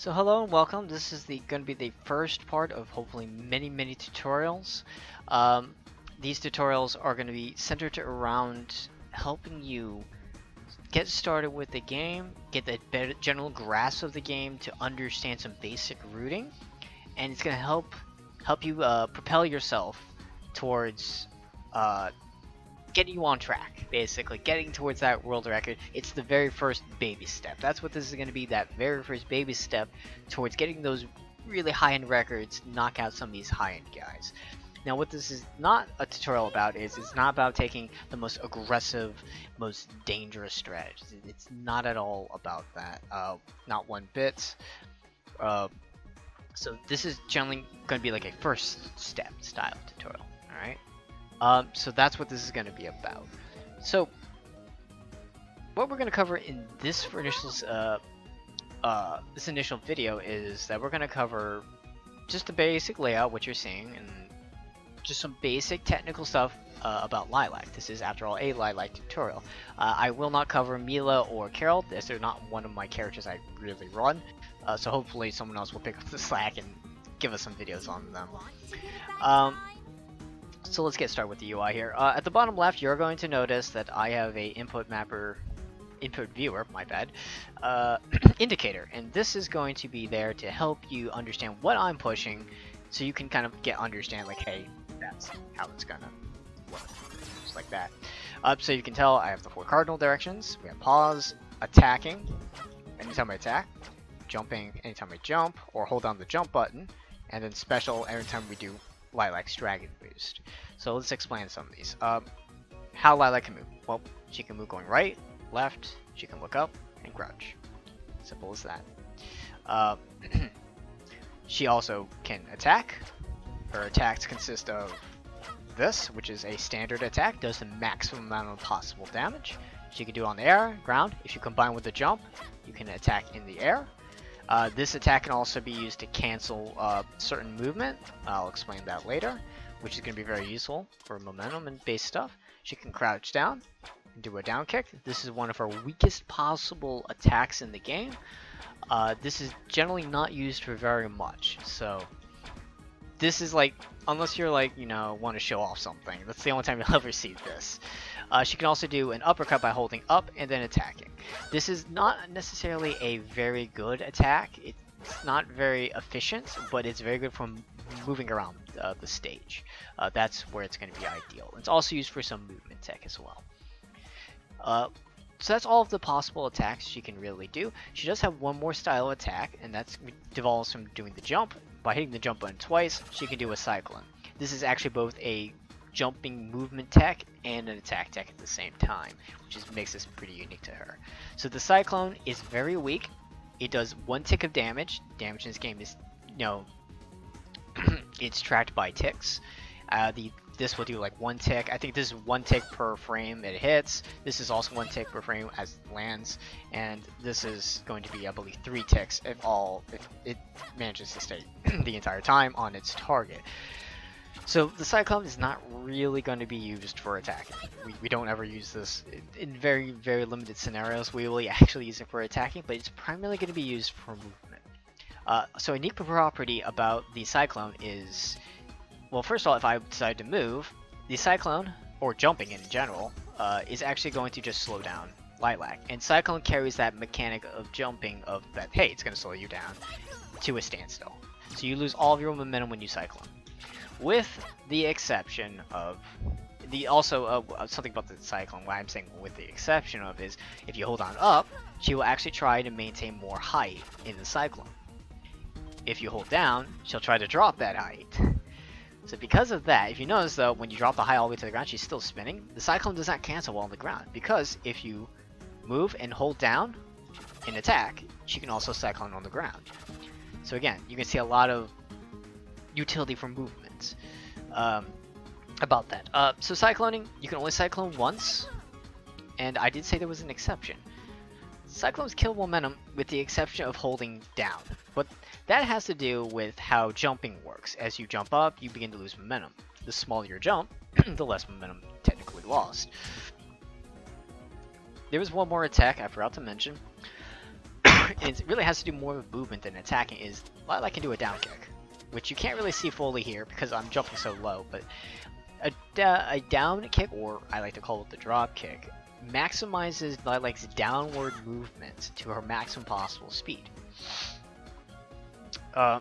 So hello and welcome. This is the going to be the first part of hopefully many many tutorials. Um, these tutorials are going to be centered around helping you get started with the game, get the general grasp of the game to understand some basic routing, and it's going to help help you uh, propel yourself towards uh, getting you on track, basically, getting towards that world record. It's the very first baby step. That's what this is going to be, that very first baby step towards getting those really high-end records, knock out some of these high-end guys. Now what this is not a tutorial about is it's not about taking the most aggressive, most dangerous strategies. It's not at all about that. Uh, not one bit. Uh, so this is generally going to be like a first step style tutorial. Alright? Um, so that's what this is going to be about. So, what we're going to cover in this initial, uh, uh, this initial video is that we're going to cover just the basic layout, what you're seeing, and just some basic technical stuff uh, about Lilac. This is, after all, a Lilac tutorial. Uh, I will not cover Milla or Carol. This is not one of my characters I really run. Uh, so hopefully someone else will pick up the slack and give us some videos on them. Um, so let's get started with the UI here. Uh, at the bottom left, you're going to notice that I have a input mapper, input viewer, my bad, uh, indicator. And this is going to be there to help you understand what I'm pushing so you can kind of get understand like, hey, that's how it's gonna work. Just like that. Uh, so you can tell I have the four cardinal directions. We have pause, attacking, anytime I attack, jumping anytime I jump, or hold down the jump button, and then special every time we do Lilac's Dragon Boost. So let's explain some of these. Um, how Lilac can move. Well, she can move going right, left, she can look up, and crouch. Simple as that. Uh, she also can attack. Her attacks consist of this, which is a standard attack, does the maximum amount of possible damage. She can do it on the air, ground. If you combine with the jump, you can attack in the air. Uh, this attack can also be used to cancel uh, certain movement. I'll explain that later, which is going to be very useful for momentum and base stuff. She can crouch down and do a down kick. This is one of her weakest possible attacks in the game. Uh, this is generally not used for very much, so this is like, unless you're like, you know, want to show off something, that's the only time you'll ever see this. Uh, she can also do an uppercut by holding up and then attacking. This is not necessarily a very good attack. It's not very efficient, but it's very good for moving around uh, the stage. Uh, that's where it's going to be ideal. It's also used for some movement tech as well. Uh, so that's all of the possible attacks she can really do. She does have one more style of attack, and that devolves from doing the jump. By hitting the jump button twice, she can do a cyclone. This is actually both a jumping movement tech and an attack tech at the same time, which is, makes this pretty unique to her. So the Cyclone is very weak. It does one tick of damage. Damage in this game is, you know, it's tracked by ticks. Uh, the this will do like one tick. I think this is one tick per frame it hits. This is also one tick per frame as it lands, and this is going to be, I believe, three ticks if all if it manages to stay the entire time on its target. So the Cyclone is not really going to be used for attacking. We, we don't ever use this in very, very limited scenarios. We will actually use it for attacking, but it's primarily going to be used for movement. Uh, so a unique property about the Cyclone is, well, first of all, if I decide to move, the Cyclone, or jumping in general, uh, is actually going to just slow down Lilac. And Cyclone carries that mechanic of jumping of that, hey, it's going to slow you down to a standstill. So you lose all of your momentum when you Cyclone with the exception of the also uh, something about the cyclone why i'm saying with the exception of is if you hold on up she will actually try to maintain more height in the cyclone. If you hold down she'll try to drop that height. So because of that if you notice though when you drop the height all the way to the ground she's still spinning. The cyclone does not cancel while on the ground because if you move and hold down and attack she can also cyclone on the ground. So again you can see a lot of utility from movement um, about that. Uh, so cycloning, you can only cyclone once, and I did say there was an exception. Cyclones kill momentum with the exception of holding down, but that has to do with how jumping works. As you jump up, you begin to lose momentum. The smaller your jump, the less momentum technically lost. There was one more attack I forgot to mention. it really has to do more with movement than attacking, is Lilac can do a down kick, which you can't really see fully here because I'm jumping so low, but a, a down kick, or I like to call it the drop kick, maximizes Lilac's downward movement to her maximum possible speed. Uh,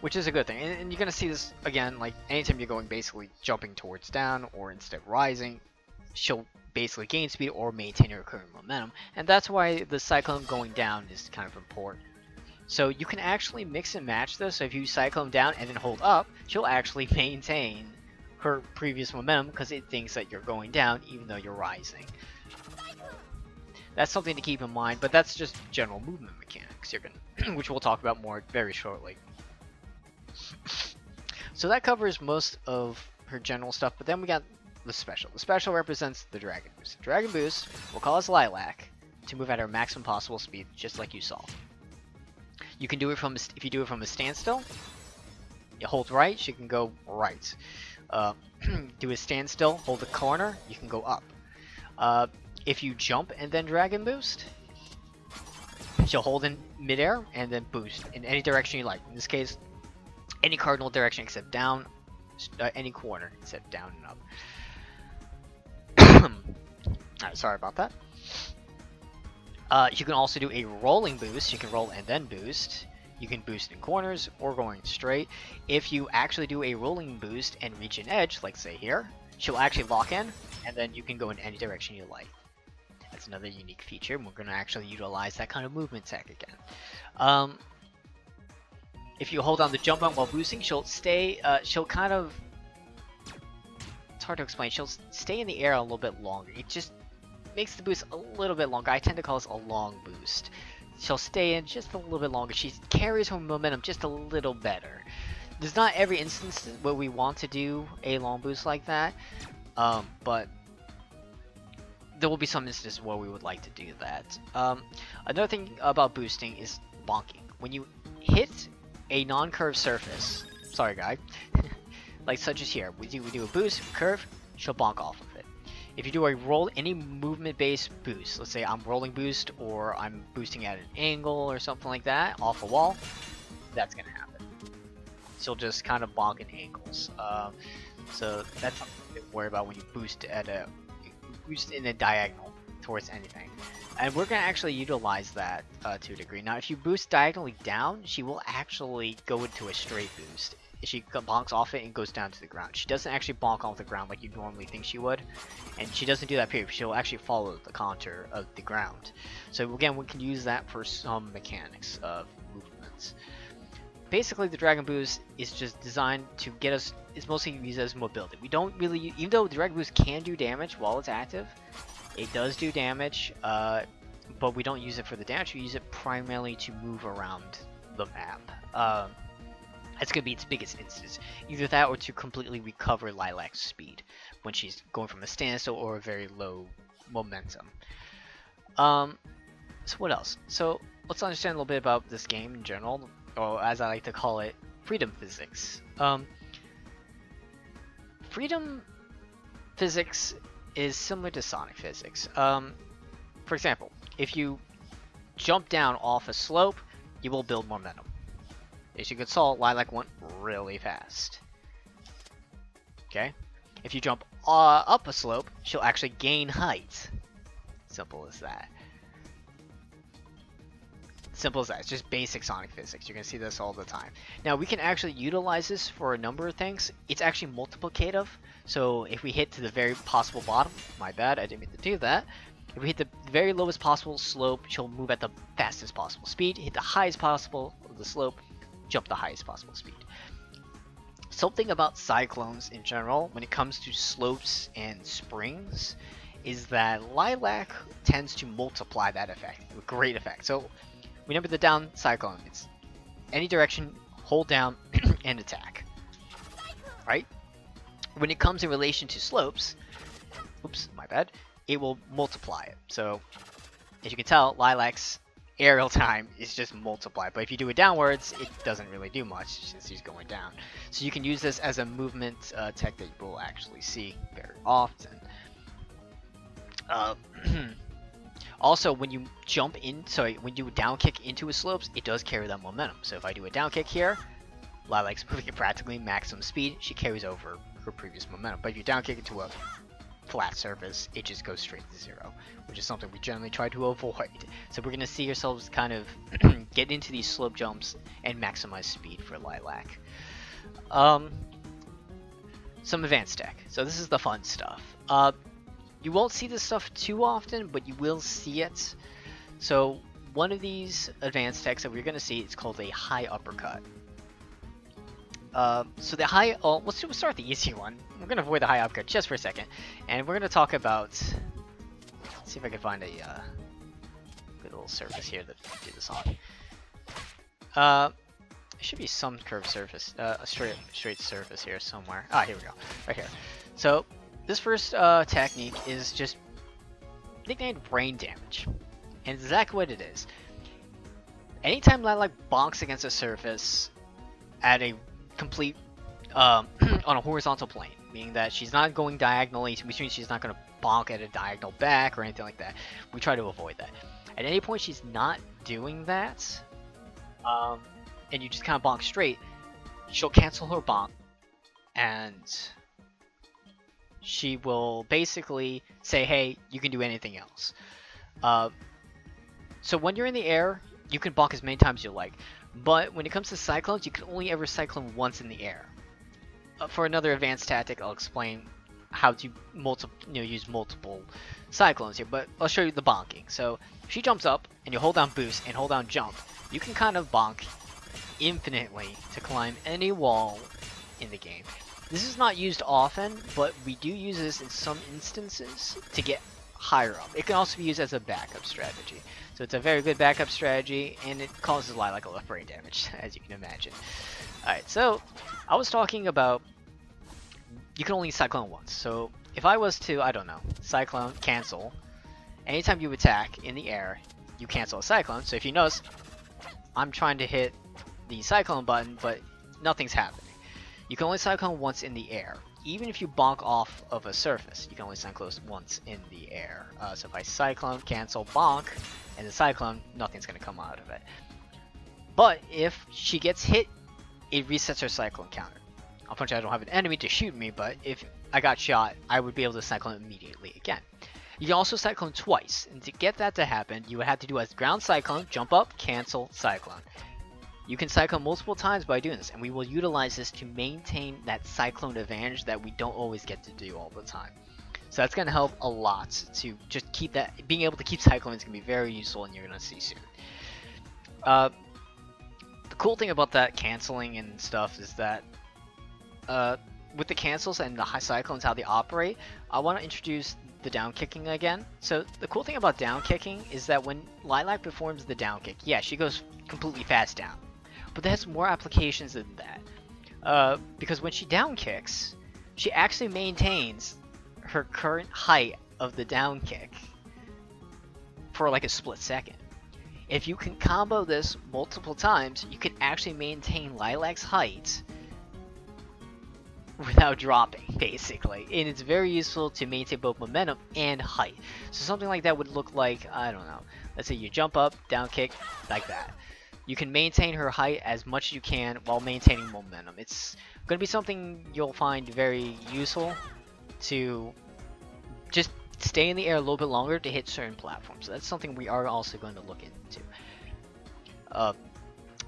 which is a good thing. And, and, you're going to see this again, like anytime you're going basically jumping towards down or instead rising, she'll basically gain speed or maintain her current momentum. And that's why the Cyclone going down is kind of important. So you can actually mix and match this. So if you Cyclone down and then hold up, she'll actually maintain her previous momentum because it thinks that you're going down even though you're rising. That's something to keep in mind, but that's just general movement mechanics, gonna, which we'll talk about more very shortly. so that covers most of her general stuff, but then we got the special. The special represents the Dragon Boost. Dragon Boost will cause Lilac to move at her maximum possible speed, just like you saw. You can do it from if you do it from a standstill. You hold right, she can go right. Uh, do a standstill, hold the corner, you can go up. Uh, if you jump and then Dragon Boost, she'll hold in midair and then boost in any direction you like. In this case, any cardinal direction except down, uh, any corner except down and up. Alright, sorry about that. Uh, you can also do a rolling boost. You can roll and then boost. You can boost in corners or going straight. If you actually do a rolling boost and reach an edge, like say here, she'll actually lock in, and then you can go in any direction you like. That's another unique feature, and we're going to actually utilize that kind of movement tech again. Um, if you hold on the jump button while boosting, she'll stay, uh, she'll kind of, it's hard to explain, she'll stay in the air a little bit longer. It just makes the boost a little bit longer. I tend to call this a long boost she'll stay in just a little bit longer. She carries her momentum just a little better. There's not every instance where we want to do a long boost like that, um, but there will be some instances where we would like to do that. Um, another thing about boosting is bonking. When you hit a non-curved surface, sorry guy, like such as here, we do, we do a boost, curve, she'll bonk off of it. If you do a roll, any movement-based boost, let's say I'm rolling boost or I'm boosting at an angle or something like that off a wall, that's gonna happen. She'll just kind of bonk in angles. Uh, so that's something to worry about when you boost at a boost in a diagonal towards anything. And we're going to actually utilize that uh, to a degree. Now, if you boost diagonally down, she will actually go into a straight boost she bonks off it and goes down to the ground. She doesn't actually bonk off the ground like you normally think she would, and she doesn't do that period. She'll actually follow the contour of the ground. So again, we can use that for some mechanics of movements. Basically, the Dragon Boost is just designed to get us. It's mostly used as mobility. We don't really, even though the Dragon Boost can do damage while it's active, it does do damage. Uh, but we don't use it for the damage. We use it primarily to move around the map. Um, that's going to be its biggest instance. Either that or to completely recover Lilac's speed when she's going from a standstill or a very low momentum. Um, so what else? So let's understand a little bit about this game in general, or as I like to call it, freedom physics. Um, freedom physics is similar to Sonic physics. Um, for example, if you jump down off a slope, you will build momentum. As you can saw, Lilac went really fast. Okay? If you jump uh, up a slope, she'll actually gain height. Simple as that. Simple as that. It's just basic Sonic physics. You're going to see this all the time. Now, we can actually utilize this for a number of things. It's actually multiplicative. So if we hit to the very possible bottom, my bad, I didn't mean to do that. If we hit the very lowest possible slope, she'll move at the fastest possible speed. Hit the highest possible of the slope, jump the highest possible speed. Something about cyclones in general, when it comes to slopes and springs, is that Lilac tends to multiply that effect with great effect. So remember the down cyclone, it's any direction, hold down, and attack. Right? When it comes in relation to slopes, oops, my bad, it will multiply it. So as you can tell, Lilac's aerial time is just multiplied. But if you do it downwards, it doesn't really do much since he's going down. So you can use this as a movement uh, tech that you will actually see very often. Uh, Also, when you jump in, sorry, when you do down kick into a slopes, it does carry that momentum. So if I do a down kick here, Lilac's moving at practically maximum speed, she carries over her previous momentum. But if you down kick into a flat surface, it just goes straight to zero, which is something we generally try to avoid. So we're going to see ourselves kind of get into these slope jumps and maximize speed for Lilac. Um, some advanced tech. So this is the fun stuff. Uh, you won't see this stuff too often, but you will see it. So one of these advanced techs that we're going to see is called a high uppercut. Uh, so the high, oh, let's, let's start with the easy one. We're to avoid the high uppercut just for a second. And we're to talk about, see if I can find a uh, good little surface here that can do this on. Uh, there should be some curved surface, uh, a straight straight surface here somewhere. Ah, here we go, right here. So this first uh, technique is just nicknamed brain damage, and exactly what it is. Anytime Lilac bonks against a surface at a complete um, on a horizontal plane, meaning that she's not going diagonally, which means she's not going to bonk at a diagonal back or anything like that. We try to avoid that. At any point she's not doing that, um, and you just kind of bonk straight, she'll cancel her bonk, and she will basically say, hey, you can do anything else. Uh, so when you're in the air, you can bonk as many times as you like. But when it comes to cyclones, you can only ever cyclone once in the air. Uh, for another advanced tactic, I'll explain how to multi you know, use multiple cyclones here, but I'll show you the bonking. So she jumps up and you hold down boost and hold down jump, you can kind of bonk infinitely to climb any wall in the game. This is not used often, but we do use this in some instances to get higher up. It can also be used as a backup strategy. So it's a very good backup strategy, and it causes a lot like a lot of brain damage, as you can imagine. Alright, so I was talking about you can only cyclone once. So if I was to, I don't know, cyclone, cancel, anytime you attack in the air, you cancel a cyclone. So if you notice, I'm trying to hit the cyclone button, but nothing's happening. You can only cyclone once in the air. Even if you bonk off of a surface, you can only cyclone once in the air. Uh, so if I cyclone, cancel, bonk, and the cyclone, nothing's going to come out of it. But if she gets hit, it resets her cyclone counter. Unfortunately, I don't have an enemy to shoot me, but if I got shot, I would be able to cyclone immediately again. You can also cyclone twice, and to get that to happen, you would have to do a ground cyclone, jump up, cancel, cyclone. You can cycle multiple times by doing this, and we will utilize this to maintain that cyclone advantage that we don't always get to do all the time. So that's going to help a lot to just keep that, being able to keep going to be very useful and you're going to see soon. Uh, the cool thing about that canceling and stuff is that uh, with the cancels and the high cyclones, how they operate, I want to introduce the down kicking again. So the cool thing about down kicking is that when Lilac performs the down kick, yeah, she goes completely fast down but that has more applications than that. Uh, because when she down kicks, she actually maintains her current height of the down kick for like a split second. If you can combo this multiple times, you can actually maintain Lilac's height without dropping, basically. And it's very useful to maintain both momentum and height. So something like that would look like, I don't know, let's say you jump up, down kick, like that. You can maintain her height as much as you can while maintaining momentum. It's going to be something you'll find very useful to just stay in the air a little bit longer to hit certain platforms. So that's something we are also going to look into. Uh,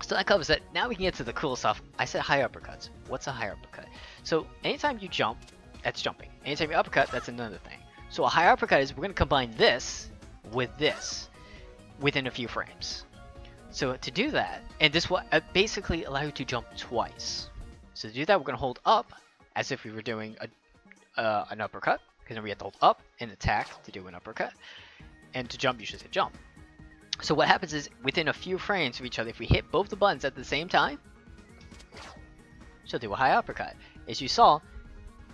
so that covers that. Now we can get to the cool stuff. I said high uppercuts. What's a high uppercut? So anytime you jump, that's jumping. Anytime you uppercut, that's another thing. So a high uppercut is we're going to combine this with this within a few frames. So to do that, and this will uh, basically allow you to jump twice. So to do that, we're going to hold up as if we were doing a, uh, an uppercut, because then we have to hold up and attack to do an uppercut. And to jump, you should say jump. So what happens is, within a few frames of each other, if we hit both the buttons at the same time, she'll do a high uppercut. As you saw,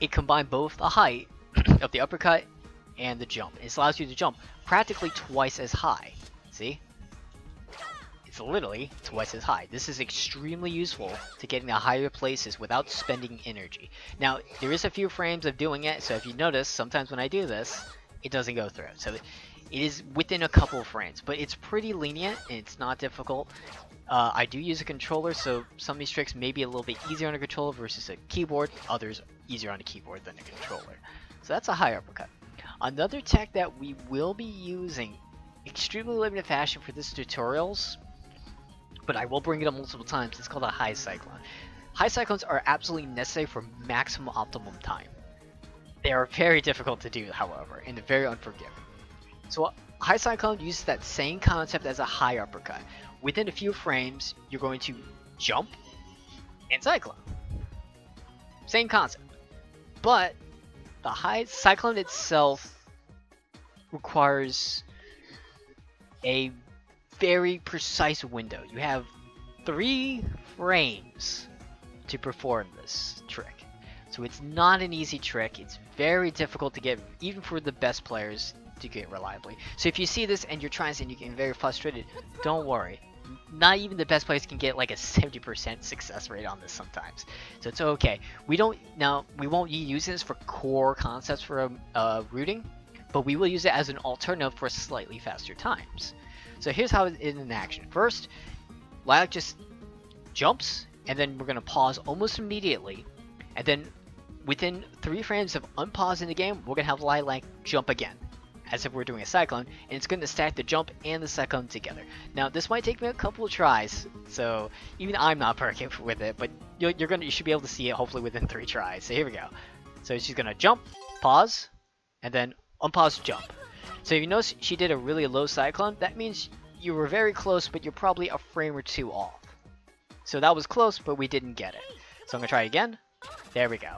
it combined both the height of the uppercut and the jump. It allows you to jump practically twice as high. See? It's literally twice as high. This is extremely useful to getting the higher places without spending energy. Now, there is a few frames of doing it, so if you notice, sometimes when I do this, it doesn't go through. So it is within a couple frames, but it's pretty lenient and it's not difficult. Uh, I do use a controller, so some of these tricks may be a little bit easier on a controller versus a keyboard, others easier on a keyboard than a controller. So that's a high uppercut. Another tech that we will be using extremely limited fashion for this tutorials, but I will bring it up multiple times, it's called a high cyclone. High cyclones are absolutely necessary for maximum optimum time. They are very difficult to do, however, and very unforgiving. So high cyclone uses that same concept as a high uppercut. Within a few frames, you're going to jump and cyclone. Same concept. But the high cyclone itself requires a very precise window. You have three frames to perform this trick. So it's not an easy trick. It's very difficult to get, even for the best players, to get reliably. So if you see this and you're trying and you're getting very frustrated, don't worry. Not even the best players can get like a 70% success rate on this sometimes. So it's okay. We don't, now, we won't use this for core concepts for uh, routing, but we will use it as an alternative for slightly faster times. So here's how it is in action. First, Lilac just jumps, and then we're going to pause almost immediately, and then within three frames of unpausing the game, we're going to have Lilac jump again as if we're doing a cyclone, and it's going to stack the jump and the cyclone together. Now, this might take me a couple of tries, so even I'm not perfect with it, but you're, you're gonna you should be able to see it hopefully within three tries. So here we go. So she's gonna jump, pause, and then unpause jump. So if you notice she did a really low cyclone, that means you were very close, but you're probably a frame or two off. So that was close, but we didn't get it. So I'm gonna try again. There we go.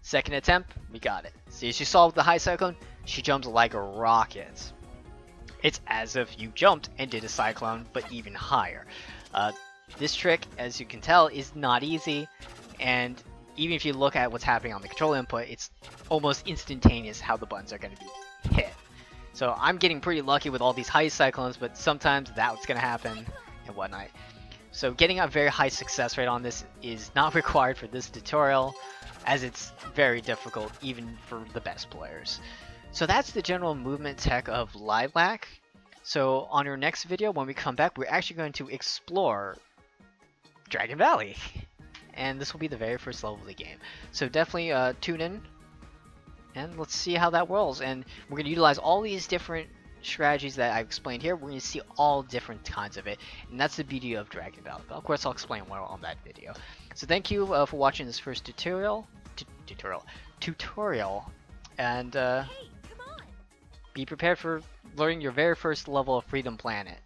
Second attempt, we got it. See, she saw the high cyclone, she jumps like a rocket. It's as if you jumped and did a cyclone, but even higher. Uh, this trick, as you can tell, is not easy, and even if you look at what's happening on the control input, it's almost instantaneous how the buttons are going to be hit. So I'm getting pretty lucky with all these high cyclones, but sometimes that's going to happen and whatnot. So getting a very high success rate on this is not required for this tutorial, as it's very difficult even for the best players. So that's the general movement tech of Lilac. So on our next video, when we come back, we're actually going to explore Dragon Valley. And this will be the very first level of the game. So definitely uh, tune in, and let's see how that rolls. And we're going to utilize all these different strategies that I've explained here. We're going to see all different kinds of it. And that's the beauty of Dragon Valley. But of course, I'll explain more on that video. So thank you uh, for watching this first tutorial. tutorial. Tutorial. And uh, be prepared for learning your very first level of Freedom Planet.